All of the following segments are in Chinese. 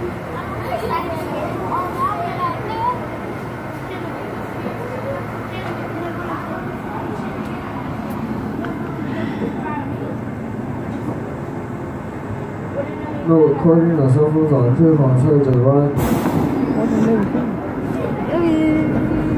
嗯好的的嗯好的最好的嗯好的嗯好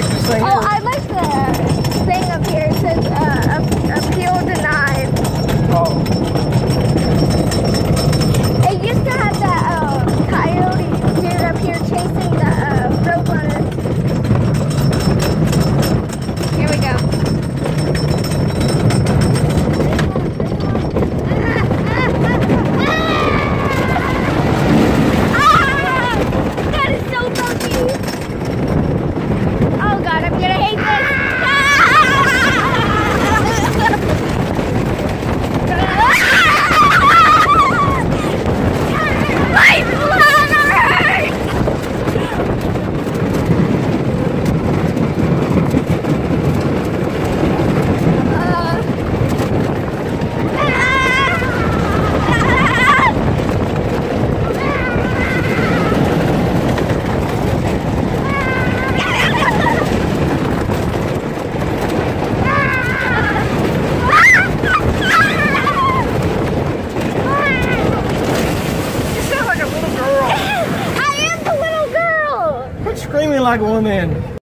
picture saying. Oh, like one man.